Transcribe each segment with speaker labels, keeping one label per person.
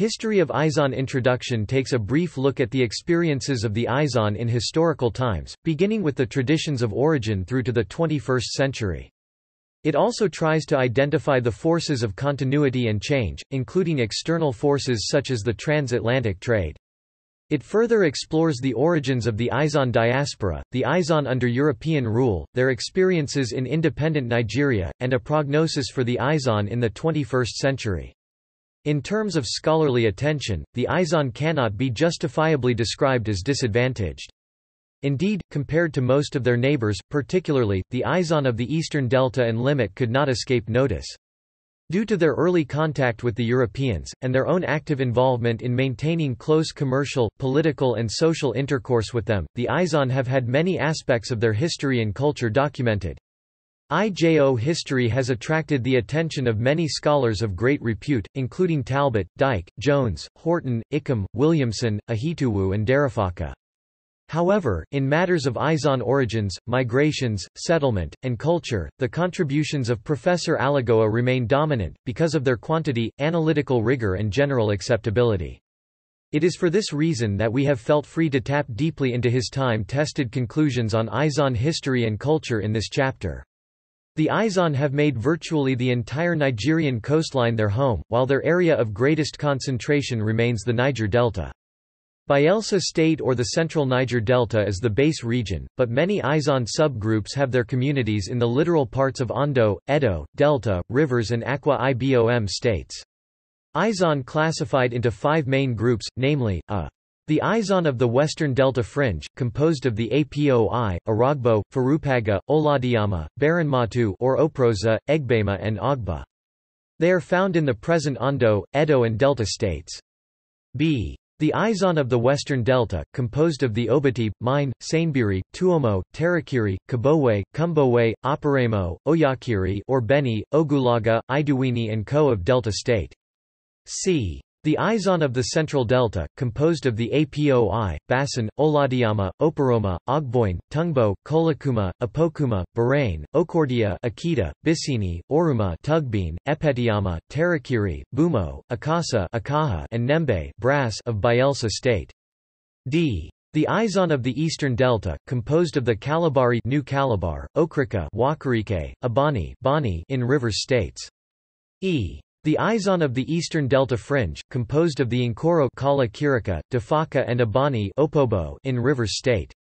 Speaker 1: History of Izon Introduction takes a brief look at the experiences of the Izon in historical times, beginning with the traditions of origin through to the 21st century. It also tries to identify the forces of continuity and change, including external forces such as the transatlantic trade. It further explores the origins of the Izon diaspora, the Izon under European rule, their experiences in independent Nigeria, and a prognosis for the Izon in the 21st century. In terms of scholarly attention, the Izon cannot be justifiably described as disadvantaged. Indeed, compared to most of their neighbors, particularly, the Izon of the eastern delta and limit could not escape notice. Due to their early contact with the Europeans, and their own active involvement in maintaining close commercial, political and social intercourse with them, the Izon have had many aspects of their history and culture documented. IJO history has attracted the attention of many scholars of great repute, including Talbot, Dike, Jones, Horton, Ickham, Williamson, Ahituwu and Derefaka. However, in matters of Izon origins, migrations, settlement, and culture, the contributions of Professor Alagoa remain dominant, because of their quantity, analytical rigor and general acceptability. It is for this reason that we have felt free to tap deeply into his time-tested conclusions on Izon history and culture in this chapter. The Izon have made virtually the entire Nigerian coastline their home, while their area of greatest concentration remains the Niger Delta. Bayelsa State or the Central Niger Delta is the base region, but many Izon subgroups have their communities in the littoral parts of Ondo, Edo, Delta, Rivers and Akwa Ibom states. Izon classified into five main groups, namely, a the Izon of the Western Delta Fringe, composed of the Apoi, Arogbo, Furupagha, Olodiama, Gbaramatu or Oporoza, Egbema and Ogba. They are found in the present Ondo, Edo and Delta states. b. The Izon of the Western Delta, composed of the Obati, Mein, Seimbiri, Tuomo, Tarakiri, Kabowei, Kumbowei, Operemo, Oyakiri or Beni, Ogulagha, Iduwini and Co of Delta State. c. The Izon of the Central Delta, composed of the Apoi, Bassan, Olodiama, Oporoma, Ogboin, Tungbo, Kolokuma, Opokuma, Gbarain, Okordia Akita, Biseni, Oruma Tugbin, Ekpetiama, Tarakiri, Bumo, Akassa Akaha, and Nembe Brass of Bayelsa State. D. The Izon of the Eastern Delta, composed of the Kalabari New Calabar, Okrika Wakirike, Abani Bani in River States. E. The Izon of the Eastern Delta Fringe, composed of the Nkoro Kala Kirika, Defaka and Abani Opobo in Rivers State.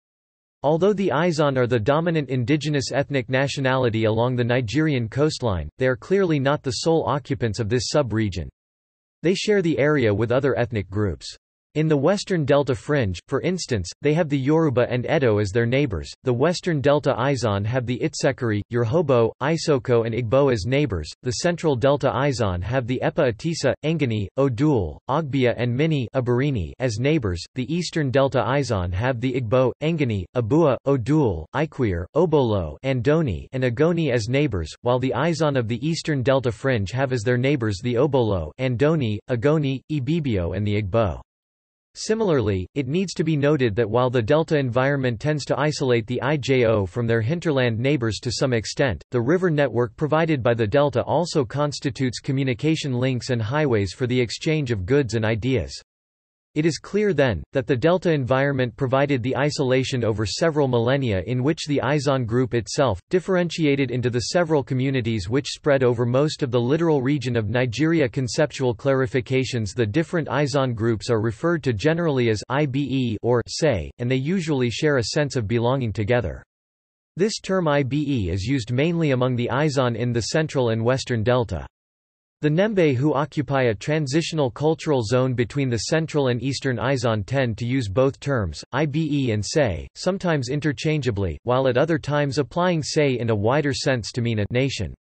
Speaker 1: Although the Izon are the dominant indigenous ethnic nationality along the Nigerian coastline, they are clearly not the sole occupants of this sub-region. They share the area with other ethnic groups. In the western Delta Fringe, for instance, they have the Yoruba and Edo as their neighbors. The western Delta Izon have the Itsekiri, Urhobo, Isoko, and Igbo as neighbors. The central Delta Izon have the Epie Atissa, Engenni, Odual, Ogbia, and Mini as neighbors. The eastern Delta Izon have the Igbo, Engenni, Abua, Odual, Ikwere, Obolo, Andoni, and Ogoni as neighbors, while the Izon of the eastern Delta Fringe have as their neighbors the Obolo, Andoni, Ogoni, Ibibio, and the Igbo. Similarly, it needs to be noted that while the delta environment tends to isolate the IJO from their hinterland neighbors to some extent, the river network provided by the delta also constitutes communication links and highways for the exchange of goods and ideas. It is clear then, that the delta environment provided the isolation over several millennia in which the Izon group itself, differentiated into the several communities which spread over most of the littoral region of Nigeria. Conceptual clarifications The different Izon groups are referred to generally as IBE or SE, and they usually share a sense of belonging together. This term IBE is used mainly among the Izon in the central and western delta. The Nembe who occupy a transitional cultural zone between the central and eastern Izon tend to use both terms, Ibe and Se, sometimes interchangeably, while at other times applying Se in a wider sense to mean a nation.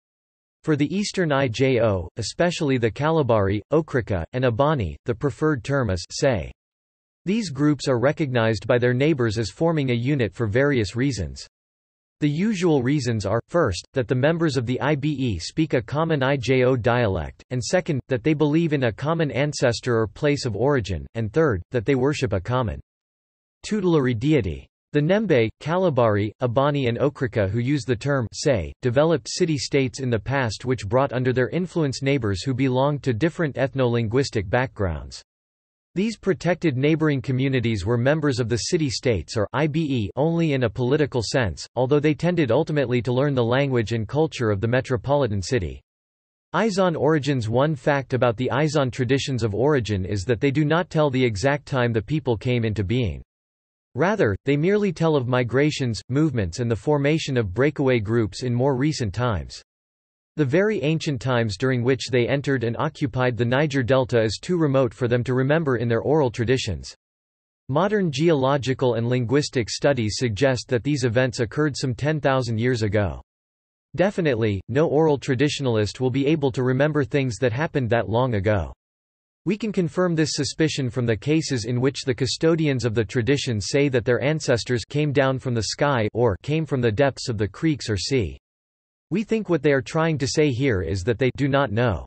Speaker 1: For the eastern Ijo, especially the Kalabari, Okrika, and Abani, the preferred term is Se. These groups are recognized by their neighbors as forming a unit for various reasons. The usual reasons are, first, that the members of the IBE speak a common IJO dialect, and second, that they believe in a common ancestor or place of origin, and third, that they worship a common tutelary deity. The Nembe, Kalabari, Abani and Okrika who use the term say, developed city-states in the past which brought under their influence neighbors who belonged to different ethno-linguistic backgrounds. These protected neighboring communities were members of the city-states or IBE only in a political sense, although they tended ultimately to learn the language and culture of the metropolitan city. Izon origins One fact about the Izon traditions of origin is that they do not tell the exact time the people came into being. Rather, they merely tell of migrations, movements and the formation of breakaway groups in more recent times. The very ancient times during which they entered and occupied the Niger Delta is too remote for them to remember in their oral traditions. Modern geological and linguistic studies suggest that these events occurred some 10,000 years ago. Definitely, no oral traditionalist will be able to remember things that happened that long ago. We can confirm this suspicion from the cases in which the custodians of the tradition say that their ancestors came down from the sky or came from the depths of the creeks or sea. We think what they are trying to say here is that they do not know.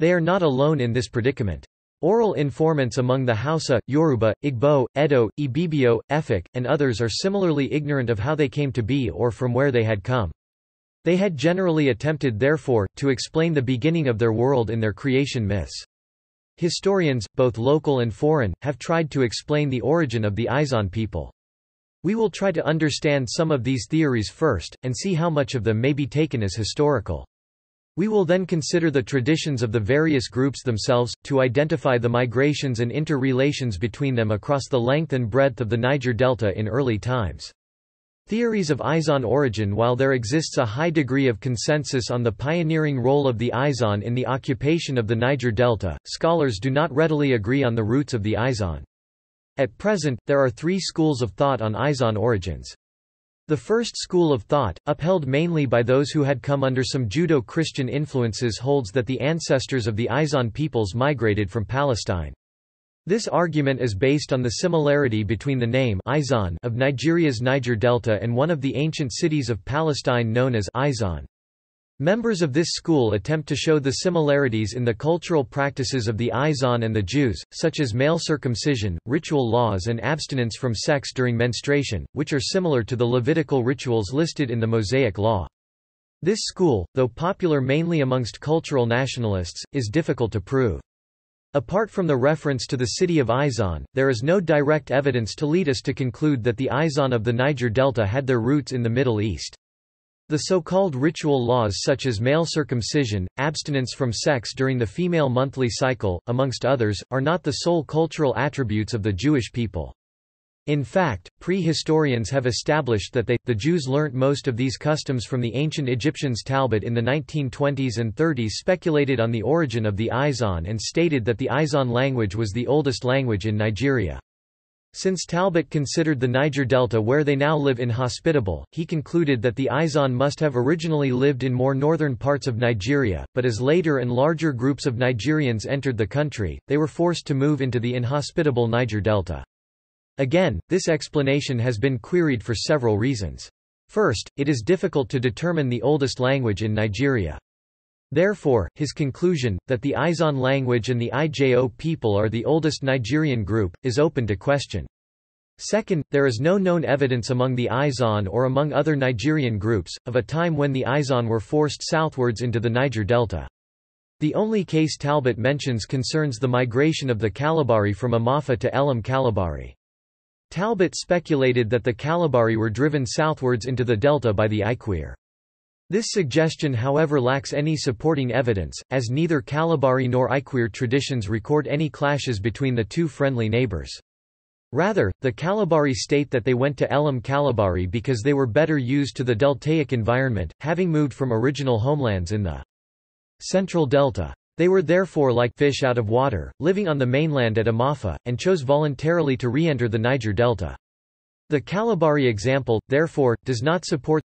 Speaker 1: They are not alone in this predicament. Oral informants among the Hausa, Yoruba, Igbo, Edo, Ibibio, Efik, and others are similarly ignorant of how they came to be or from where they had come. They had generally attempted therefore, to explain the beginning of their world in their creation myths. Historians, both local and foreign, have tried to explain the origin of the Izon people. We will try to understand some of these theories first, and see how much of them may be taken as historical. We will then consider the traditions of the various groups themselves, to identify the migrations and interrelations between them across the length and breadth of the Niger Delta in early times. Theories of Izon origin While there exists a high degree of consensus on the pioneering role of the Izon in the occupation of the Niger Delta, scholars do not readily agree on the roots of the Izon. At present, there are three schools of thought on Izon origins. The first school of thought, upheld mainly by those who had come under some Judeo-Christian influences holds that the ancestors of the Izon peoples migrated from Palestine. This argument is based on the similarity between the name Izon of Nigeria's Niger Delta and one of the ancient cities of Palestine known as Izon. Members of this school attempt to show the similarities in the cultural practices of the Izon and the Jews, such as male circumcision, ritual laws and abstinence from sex during menstruation, which are similar to the Levitical rituals listed in the Mosaic Law. This school, though popular mainly amongst cultural nationalists, is difficult to prove. Apart from the reference to the city of Izon, there is no direct evidence to lead us to conclude that the Izon of the Niger Delta had their roots in the Middle East. The so-called ritual laws such as male circumcision, abstinence from sex during the female monthly cycle, amongst others, are not the sole cultural attributes of the Jewish people. In fact, pre-historians have established that they, the Jews learnt most of these customs from the ancient Egyptians Talbot in the 1920s and 30s speculated on the origin of the Izon and stated that the Izon language was the oldest language in Nigeria. Since Talbot considered the Niger Delta where they now live inhospitable, he concluded that the Izon must have originally lived in more northern parts of Nigeria, but as later and larger groups of Nigerians entered the country, they were forced to move into the inhospitable Niger Delta. Again, this explanation has been queried for several reasons. First, it is difficult to determine the oldest language in Nigeria. Therefore, his conclusion, that the Izon language and the Ijo people are the oldest Nigerian group, is open to question. Second, there is no known evidence among the Izon or among other Nigerian groups, of a time when the Izon were forced southwards into the Niger Delta. The only case Talbot mentions concerns the migration of the Kalabari from Amafa to Elem Kalabari. Talbot speculated that the Kalabari were driven southwards into the delta by the Ikwere. This suggestion however lacks any supporting evidence, as neither Kalabari nor Ikwere traditions record any clashes between the two friendly neighbors. Rather, the Kalabari state that they went to Elem Kalabari because they were better used to the deltaic environment, having moved from original homelands in the central delta. They were therefore like fish out of water, living on the mainland at Amafa, and chose voluntarily to re-enter the Niger Delta. The Kalabari example, therefore, does not support